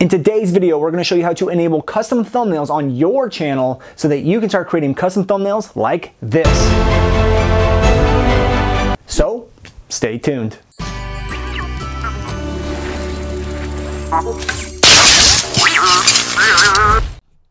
In today's video, we're gonna show you how to enable custom thumbnails on your channel so that you can start creating custom thumbnails like this. So, stay tuned.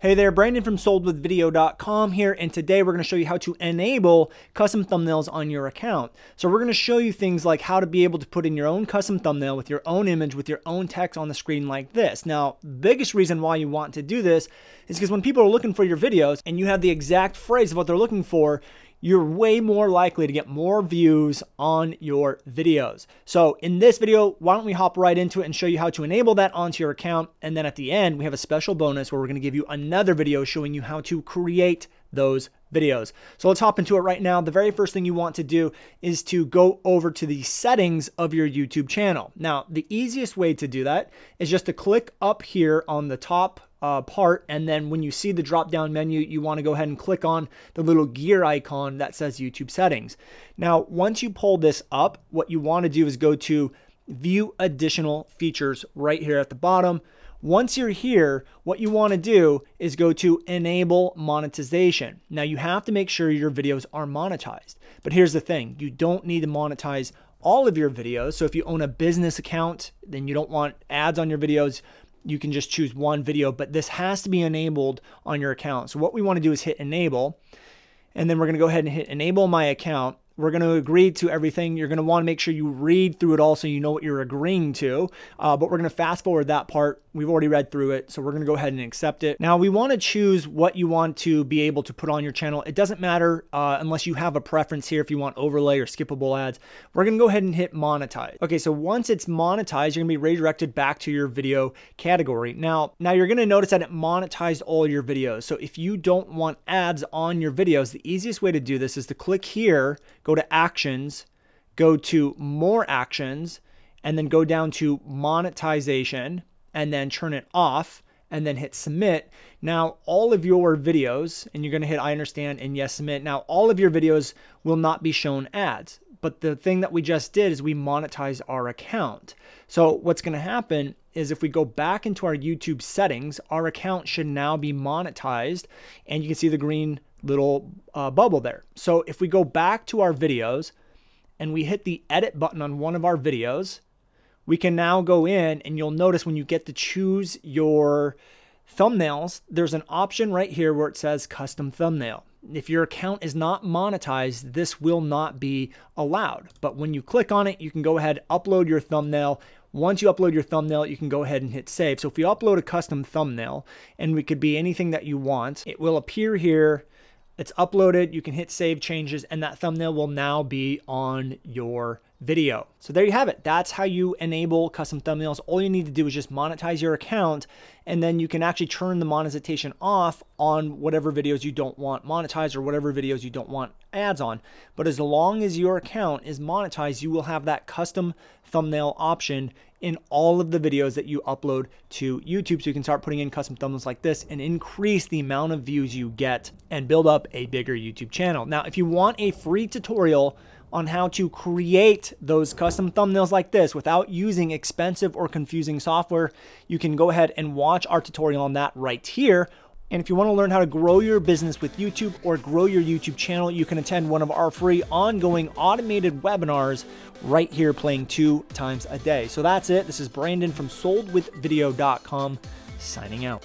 Hey there, Brandon from SoldWithVideo.com here, and today we're going to show you how to enable custom thumbnails on your account. So we're going to show you things like how to be able to put in your own custom thumbnail with your own image, with your own text on the screen like this. Now, biggest reason why you want to do this is because when people are looking for your videos and you have the exact phrase of what they're looking for, you're way more likely to get more views on your videos. So in this video, why don't we hop right into it and show you how to enable that onto your account. And then at the end, we have a special bonus where we're gonna give you another video showing you how to create those videos. So let's hop into it right now. The very first thing you want to do is to go over to the settings of your YouTube channel. Now, the easiest way to do that is just to click up here on the top uh, part. And then when you see the drop down menu, you want to go ahead and click on the little gear icon that says YouTube settings. Now, once you pull this up, what you want to do is go to view additional features right here at the bottom. Once you're here, what you want to do is go to enable monetization. Now you have to make sure your videos are monetized. But here's the thing, you don't need to monetize all of your videos. So if you own a business account, then you don't want ads on your videos, you can just choose one video, but this has to be enabled on your account. So what we want to do is hit enable, and then we're going to go ahead and hit enable my account. We're going to agree to everything. You're going to want to make sure you read through it all so you know what you're agreeing to. Uh, but we're going to fast forward that part. We've already read through it, so we're going to go ahead and accept it. Now, we want to choose what you want to be able to put on your channel. It doesn't matter uh, unless you have a preference here if you want overlay or skippable ads. We're going to go ahead and hit monetize. Okay, so once it's monetized, you're to be redirected back to your video category. Now, now you're going to notice that it monetized all your videos. So if you don't want ads on your videos, the easiest way to do this is to click here, go to actions, go to more actions, and then go down to monetization and then turn it off and then hit submit. Now, all of your videos, and you're going to hit I understand and yes, submit. Now, all of your videos will not be shown ads. But the thing that we just did is we monetize our account. So, what's going to happen is if we go back into our YouTube settings, our account should now be monetized, and you can see the green little uh, bubble there. So, if we go back to our videos and we hit the edit button on one of our videos, we can now go in and you'll notice when you get to choose your thumbnails, there's an option right here where it says custom thumbnail. If your account is not monetized, this will not be allowed. But when you click on it, you can go ahead, upload your thumbnail. Once you upload your thumbnail, you can go ahead and hit save. So if you upload a custom thumbnail, and it could be anything that you want, it will appear here it's uploaded. You can hit save changes and that thumbnail will now be on your video. So there you have it. That's how you enable custom thumbnails. All you need to do is just monetize your account and then you can actually turn the monetization off on whatever videos you don't want monetized or whatever videos you don't want ads on. But as long as your account is monetized, you will have that custom thumbnail option in all of the videos that you upload to YouTube. So you can start putting in custom thumbnails like this and increase the amount of views you get and build up a bigger YouTube channel. Now, if you want a free tutorial on how to create those custom thumbnails like this without using expensive or confusing software, you can go ahead and watch our tutorial on that right here. And if you want to learn how to grow your business with YouTube or grow your YouTube channel, you can attend one of our free ongoing automated webinars right here playing two times a day. So that's it. This is Brandon from soldwithvideo.com signing out.